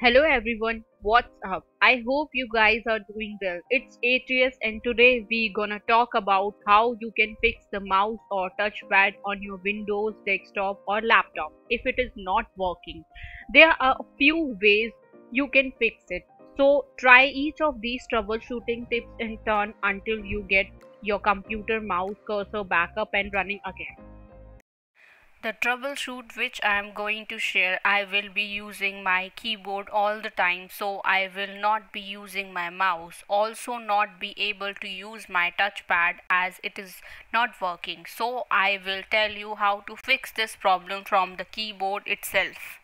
Hello everyone, what's up? I hope you guys are doing well. It's ATS and today we gonna talk about how you can fix the mouse or touchpad on your Windows desktop or laptop if it is not working. There are a few ways you can fix it. So try each of these troubleshooting tips in turn until you get your computer mouse cursor back up and running again. The troubleshoot which I am going to share I will be using my keyboard all the time so I will not be using my mouse also not be able to use my touchpad as it is not working so I will tell you how to fix this problem from the keyboard itself.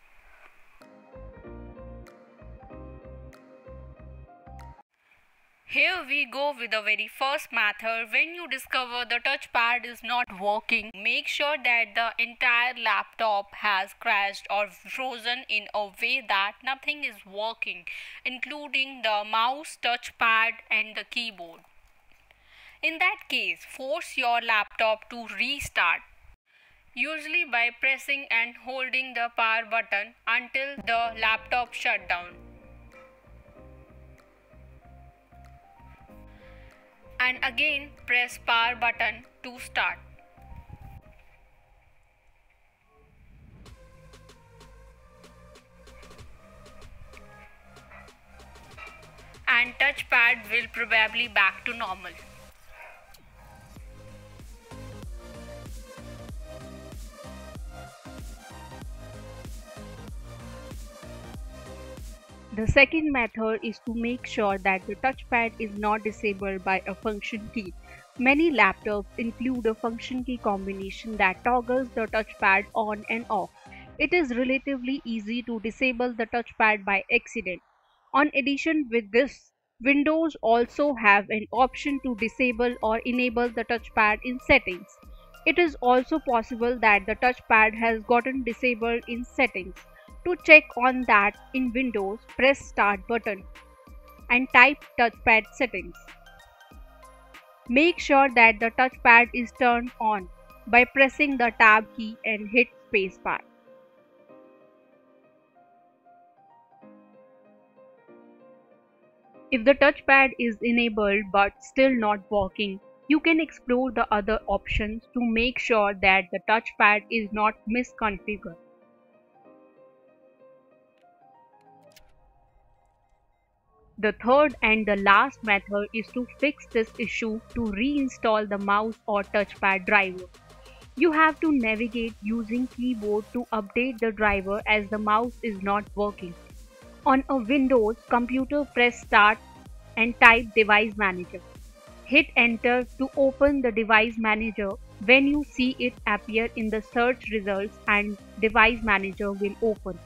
Here we go with the very first method. When you discover the touchpad is not working, make sure that the entire laptop has crashed or frozen in a way that nothing is working, including the mouse, touchpad and the keyboard. In that case, force your laptop to restart usually by pressing and holding the power button until the laptop shut down. and again press power button to start. And touchpad will probably back to normal. The second method is to make sure that the touchpad is not disabled by a function key. Many laptops include a function key combination that toggles the touchpad on and off. It is relatively easy to disable the touchpad by accident. On addition with this, Windows also have an option to disable or enable the touchpad in settings. It is also possible that the touchpad has gotten disabled in settings. To check on that in Windows, press Start button and type touchpad settings. Make sure that the touchpad is turned on by pressing the tab key and hit spacebar. If the touchpad is enabled but still not working, you can explore the other options to make sure that the touchpad is not misconfigured. The third and the last method is to fix this issue to reinstall the mouse or touchpad driver. You have to navigate using keyboard to update the driver as the mouse is not working. On a Windows computer press start and type device manager. Hit enter to open the device manager when you see it appear in the search results and device manager will open.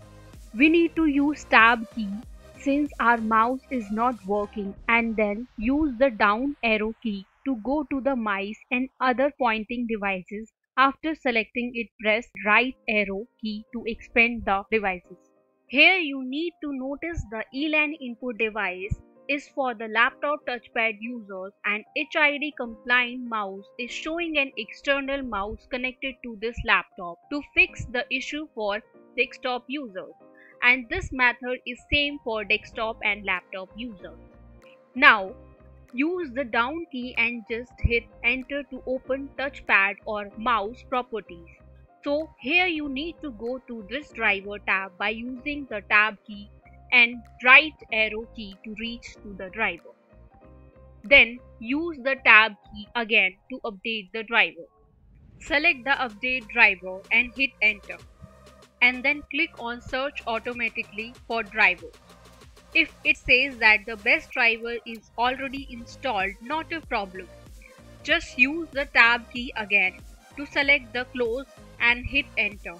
We need to use tab key since our mouse is not working and then use the down arrow key to go to the mice and other pointing devices. After selecting it press right arrow key to expand the devices. Here you need to notice the ELAN input device is for the laptop touchpad users and HID compliant mouse is showing an external mouse connected to this laptop to fix the issue for desktop users and this method is same for desktop and laptop users. Now use the down key and just hit enter to open touchpad or mouse properties. So here you need to go to this driver tab by using the tab key and right arrow key to reach to the driver. Then use the tab key again to update the driver. Select the update driver and hit enter and then click on search automatically for drivers. If it says that the best driver is already installed, not a problem. Just use the tab key again to select the close and hit enter.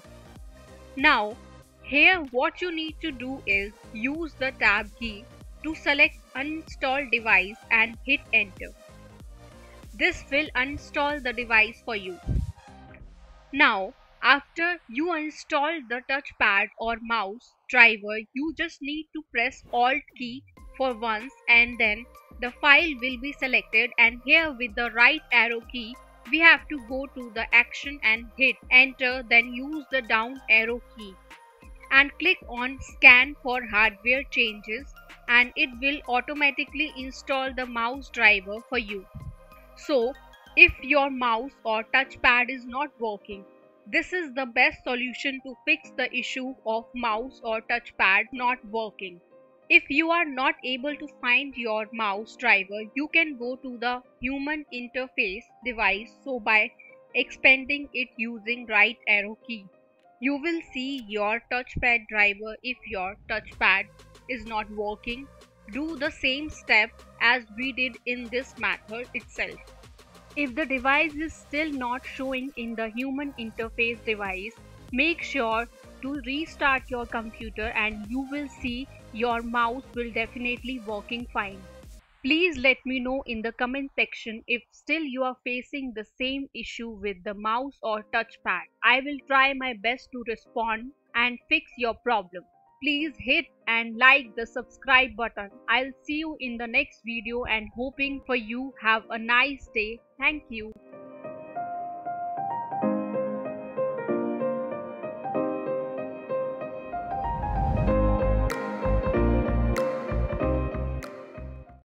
Now here what you need to do is use the tab key to select uninstall device and hit enter. This will uninstall the device for you. Now after you install the touchpad or mouse driver, you just need to press Alt key for once and then the file will be selected and here with the right arrow key we have to go to the action and hit enter then use the down arrow key. and click on scan for hardware changes and it will automatically install the mouse driver for you. So if your mouse or touchpad is not working, this is the best solution to fix the issue of mouse or touchpad not working. If you are not able to find your mouse driver, you can go to the human interface device so by expanding it using right arrow key. You will see your touchpad driver if your touchpad is not working. Do the same step as we did in this method itself. If the device is still not showing in the human interface device, make sure to restart your computer and you will see your mouse will definitely working fine. Please let me know in the comment section if still you are facing the same issue with the mouse or touchpad. I will try my best to respond and fix your problem. Please hit and like the subscribe button. I'll see you in the next video and hoping for you have a nice day. Thank you.